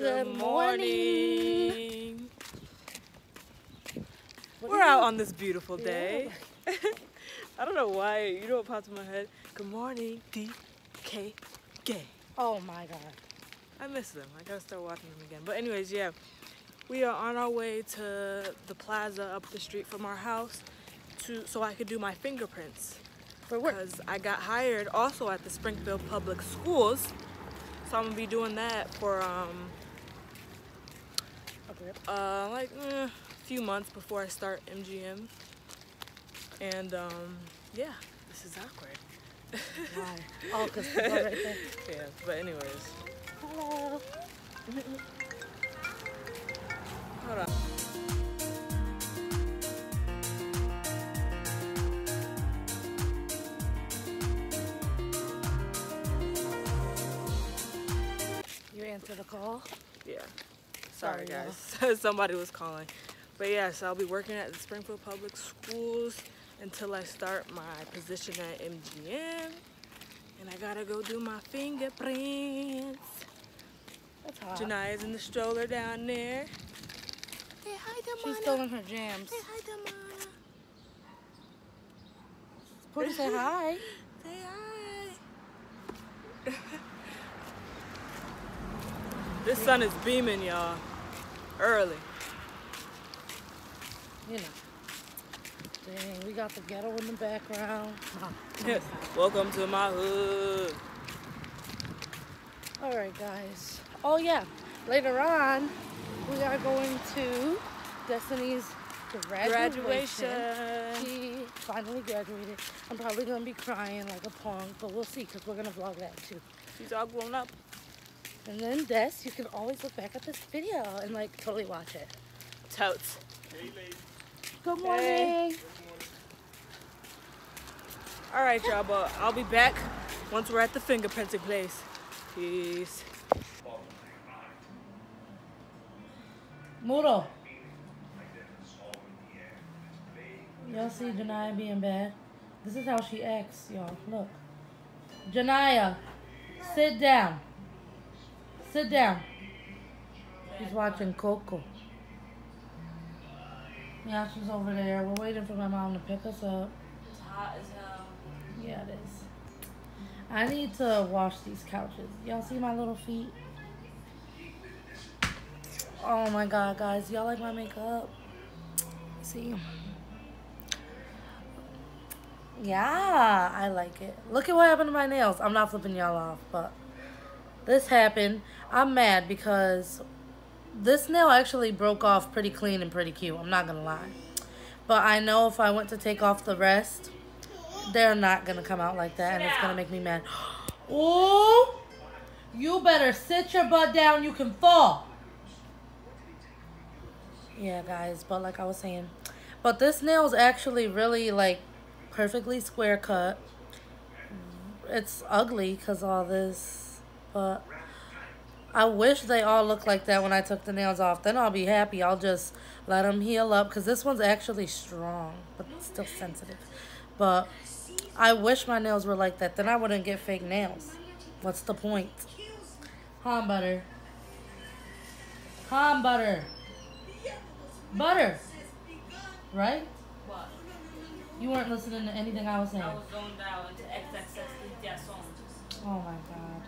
Good morning. We're out on this beautiful day. I don't know why. You know what popped in my head? Good morning, DK Gay. Oh my god. I miss them. I gotta start watching them again. But anyways, yeah. We are on our way to the plaza up the street from our house to so I could do my fingerprints. For work. Because I got hired also at the Springfield Public Schools. So I'm gonna be doing that for um. Uh like eh, a few months before I start MGM. And um yeah, this is awkward. Why? Oh, because people right there. yeah, but anyways. Hello. Hold on. You answer the call? Yeah. Sorry, guys. Somebody was calling. But yes, I'll be working at the Springfield Public Schools until I start my position at MGM. And I gotta go do my fingerprints. That's hot. Jania's in the stroller down there. Hey, hi, She's Damana. still in her jams. Hey, hi, Damana. Pooty say hi. Say hi. this sun is beaming, y'all. Early. You know. Dang, we got the ghetto in the background. Yes. Welcome to my hood. All right, guys. Oh yeah. Later on, we are going to Destiny's graduation. Graduation. She finally graduated. I'm probably gonna be crying like a punk, but we'll see because we're gonna vlog that too. She's all grown up. And then this, you can always look back at this video and like totally watch it. Totes. Good morning. All right, y'all, but I'll be back once we're at the fingerprinting place. Peace. Muro. Y'all see Janaya being bad? This is how she acts, y'all. Look. Janaya, sit down. Sit down. She's watching Coco. Yeah, she's over there. We're waiting for my mom to pick us up. It's hot as hell. Yeah, it is. I need to wash these couches. Y'all see my little feet? Oh my god, guys. Y'all like my makeup? See? Yeah, I like it. Look at what happened to my nails. I'm not flipping y'all off, but this happened. I'm mad because this nail actually broke off pretty clean and pretty cute. I'm not gonna lie. But I know if I went to take off the rest, they're not gonna come out like that, and it's gonna make me mad. Ooh, you better sit your butt down. You can fall. Yeah, guys. But like I was saying, but this nail is actually really like perfectly square cut. It's ugly because all this, but I wish they all looked like that when I took the nails off. Then I'll be happy. I'll just let them heal up because this one's actually strong, but still sensitive. But I wish my nails were like that. Then I wouldn't get fake nails. What's the point? Huh, butter? Huh, butter? Butter. Right? What? You weren't listening to anything I was saying. I was zoned out into XXX Oh my god.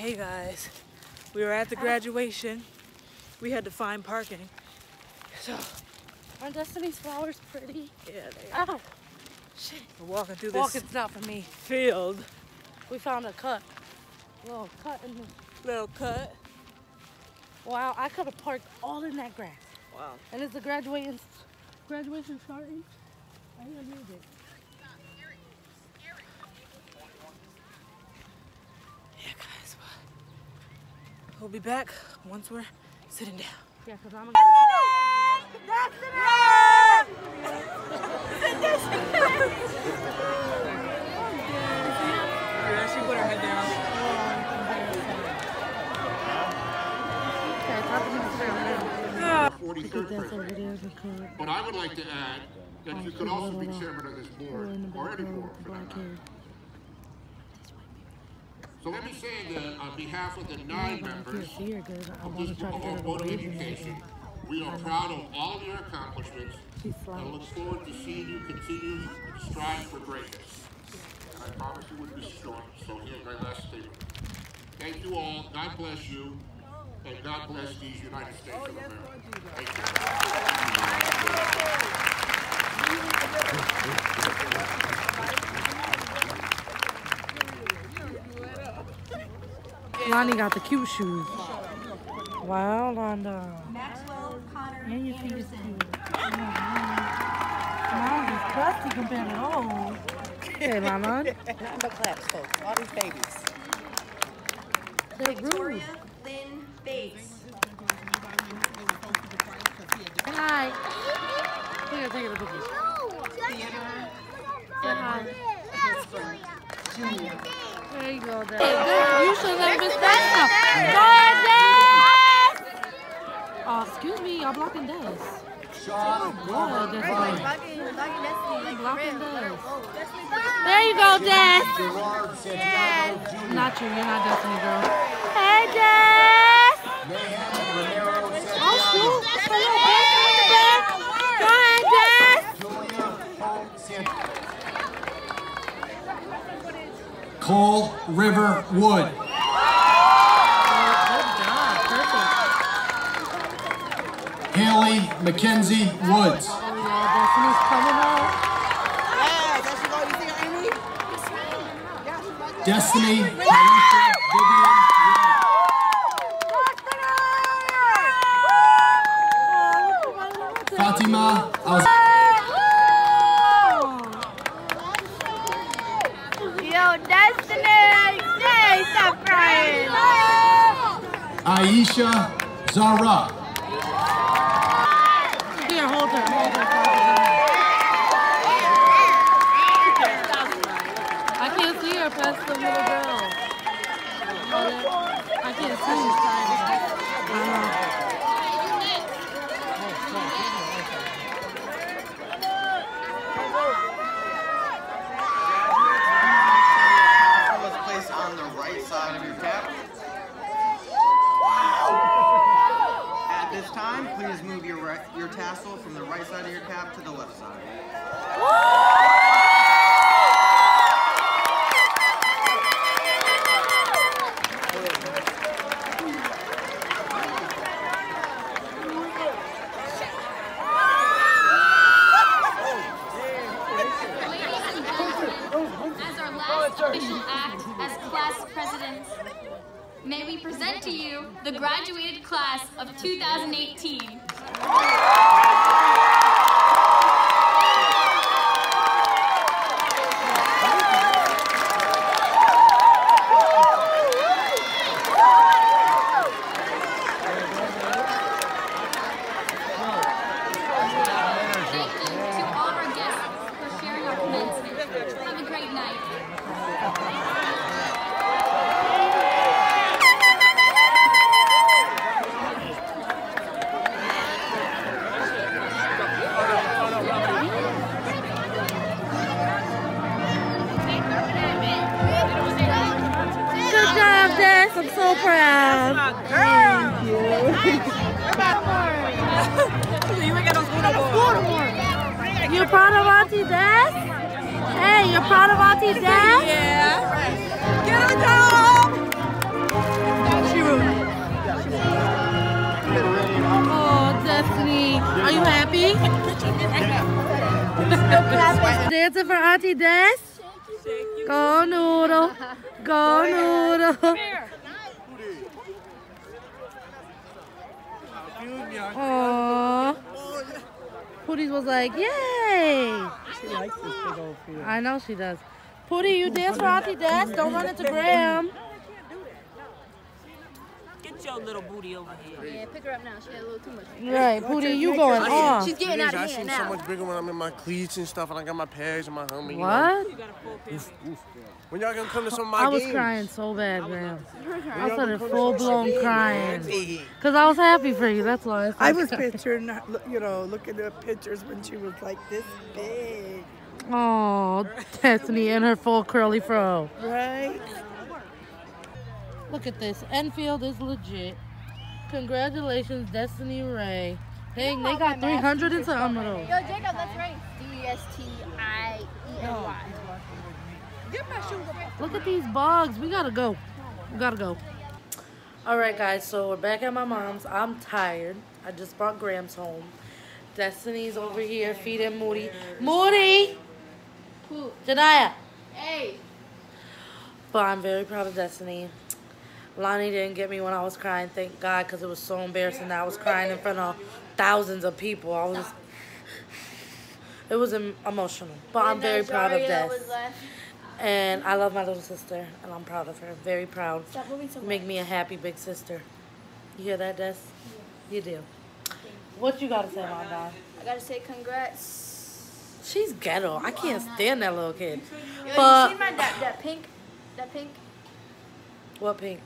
Hey guys, we were at the graduation. We had to find parking. So, Aren't Destiny's flowers pretty? yeah, they are. Ow. Shit. We're walking through this Walking's not for me. field. We found a cut. Little cut in the. Little cut. Wow, I could have parked all in that grass. Wow. And is the graduation graduation starting? I hear music. Yeah, guys, but we'll be back once we're sitting down. Yeah, because I'm Yeah, she put her head down. Okay, talk to me. 43rd That's president. over there, the cut. But I would like to add that you could also be chairman of this board or any board for that black matter. So let me say that on behalf of the nine members can't see her good. I of this to try to get her of Board of Education, we are proud of all of your accomplishments and look forward to seeing you continue to strive for greatness. And I promise you wouldn't be short, so here's my last statement. Thank you all, God bless you, and God bless these United States of oh, America. Thank you. Lonnie got the cute shoes. Wow, Londa. Maxwell Connor And your feet is Anderson. cute. Mom's is crusty compared to those. Hey, Lana. Nothing but claps, folks. All these babies. They're rude. Victoria Lynn Bates. Hi. Here, take a picture. Say hi. There you go, Dad. You should let Miss Dad Go ahead, Oh, excuse me, y'all blocking Des. Sean, oh, Good, that's right. Blocking Des. There you go, Des. Not you, you're not Destiny, girl. Hey, Des! Oh, shoot. Hello, Des. Go ahead, Des. Cole River Wood. Good job, perfect. Haley Mackenzie Woods. Oh, yeah, Destiny's coming out. Yes, there she go. You see her, Amy? Destiny Aisha Vivian Wood. Fatima Al- Yo, Destiny! Hey, stop crying! Aisha Zara. Here, hold her, hold her. I can't see her past the little girl. I can't see. On the right side of your cap. At this time, please move your your tassel from the right side of your cap to the left side. As our last official act as class presidents, may we present to you the graduated class of 2018. Proud. You school no. You're proud of Auntie Des? Hey, you're proud of Auntie Des? Yeah. Get her rude. Oh, Destiny. Are you happy? Dancing for Auntie Des? Go Noodle. Go Noodle. Aww. Pooties was like, yay. She likes this big old field. I know she does. Pootie, you dance for Auntie Des? Don't run into Graham. Get your little booty over here. Yeah, pick her up now. She had a little too much. Right, Pootie, you going off. She's getting out of I of seem hand so now. much bigger when I'm in my cleats and stuff, and I got my pads and my helmet. you know. What? When y'all gonna come to some of my I was games? crying so bad, man. I y'all started gonna come to full some blown crying. Because I was happy for you, that's why. I was picturing, you know, looking at pictures when she was like this big, Oh, Destiny in her full curly fro. right? Look at this. Enfield is legit. Congratulations, Destiny Ray. Dang, they got 300 and something of those. Yo, Jacob, that's right. D S T I E N Y. Get my shoes Look at these bugs. We gotta go. We gotta go. All right, guys. So we're back at my mom's. I'm tired. I just brought Grams home. Destiny's over here feeding Moody. Moody! Who? Janaya! Hey. But I'm very proud of Destiny. Lonnie didn't get me when I was crying, thank God, because it was so embarrassing that I was crying in front of thousands of people. I was, it was em- emotional. But I'm very proud of Des. And I love my little sister, and I'm proud of her. Very proud. Stop moving so Make me a happy big sister. You hear that, Des? You do. What you gotta say, Mom Dad? I gotta say congrats. She's ghetto. I can't stand that little kid. Yo, But you see my that, that pink, that pink. what pink?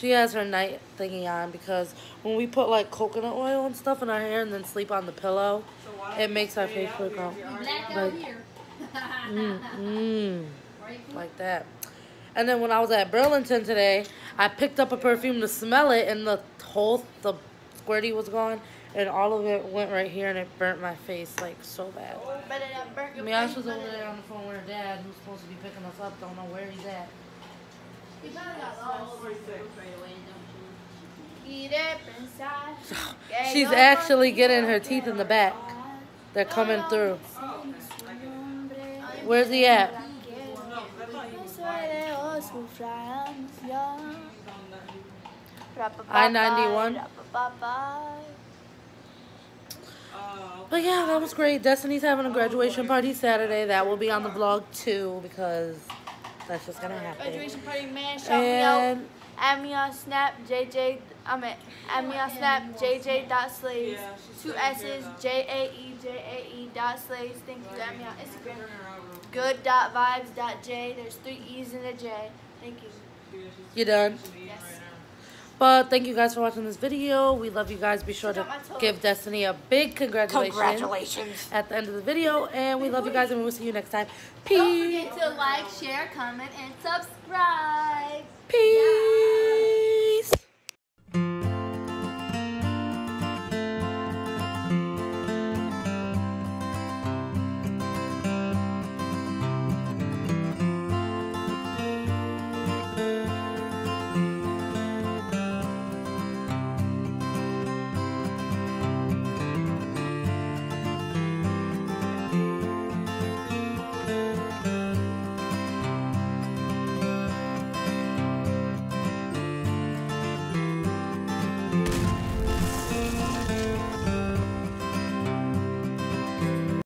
She has her night thingy on because when we put like coconut oil and stuff in our hair and then sleep on the pillow, it makes our face look out like mm, mm, like that. And then when I was at Burlington today, I picked up a perfume to smell it, and the whole the squirty was gone, and all of it went right here, and it burnt my face like so bad. Better than burnt your Miash face, was over there on the phone with her dad, who's supposed to be picking us up. Don't know where he's at. She's actually getting her teeth in the back. They're coming through. Where's he at? I-91. But yeah, that was great. Destiny's having a graduation party Saturday. That will be on the vlog too because that's just gonna happen. Graduation party, man. Shout me out. And Add me on Snap, JJ. I mean, add me on Snap, JJ dot slaves. Two S's, J A E J A E dot slaves. Thank you. Add me on Instagram. Good dot vibes dot J. There's three E's and a J. Thank you. you done. Yes. But thank you guys for watching this video. We love you guys. Be sure to give Destiny a big congratulations, Congratulations. at the end of the video. And we love you guys and we will see you next time. Peace. Don't forget to like, share, comment, and subscribe. Peace.